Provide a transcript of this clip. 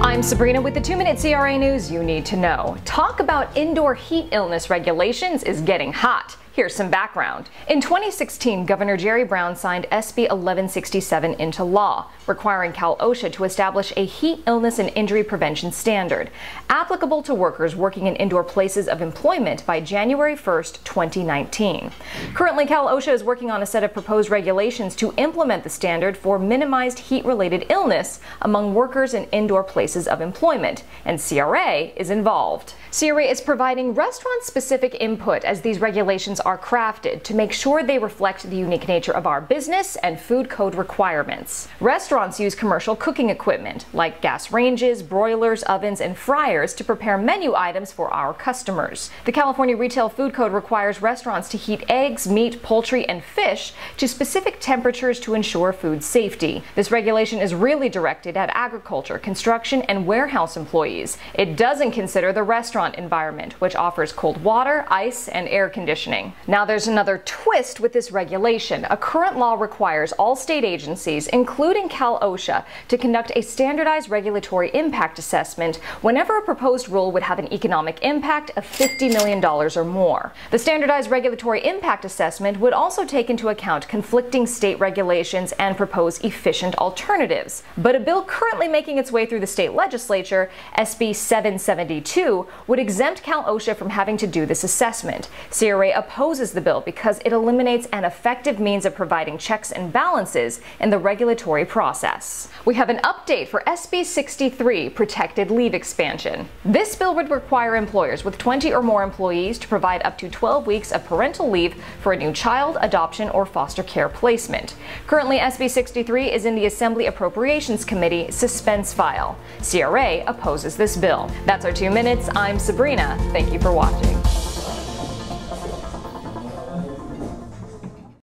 I'm Sabrina with the 2 Minute CRA News you need to know. Talk about indoor heat illness regulations is getting hot. Here's some background. In 2016, Governor Jerry Brown signed SB 1167 into law, requiring Cal OSHA to establish a heat illness and injury prevention standard, applicable to workers working in indoor places of employment by January 1, 2019. Currently, Cal OSHA is working on a set of proposed regulations to implement the standard for minimized heat-related illness among workers in indoor places of employment, and CRA is involved. CRA is providing restaurant-specific input as these regulations are crafted to make sure they reflect the unique nature of our business and food code requirements. Restaurants use commercial cooking equipment like gas ranges, broilers, ovens, and fryers to prepare menu items for our customers. The California Retail Food Code requires restaurants to heat eggs, meat, poultry, and fish to specific temperatures to ensure food safety. This regulation is really directed at agriculture, construction, and warehouse employees. It doesn't consider the restaurant environment, which offers cold water, ice, and air conditioning. Now, there's another twist with this regulation. A current law requires all state agencies, including Cal OSHA, to conduct a standardized regulatory impact assessment whenever a proposed rule would have an economic impact of $50 million or more. The standardized regulatory impact assessment would also take into account conflicting state regulations and propose efficient alternatives. But a bill currently making its way through the state legislature, SB 772, would exempt Cal OSHA from having to do this assessment. CRA opposes opposes the bill because it eliminates an effective means of providing checks and balances in the regulatory process. We have an update for SB 63 protected leave expansion. This bill would require employers with 20 or more employees to provide up to 12 weeks of parental leave for a new child, adoption, or foster care placement. Currently, SB 63 is in the Assembly Appropriations Committee suspense file. CRA opposes this bill. That's our two minutes. I'm Sabrina. Thank you for watching.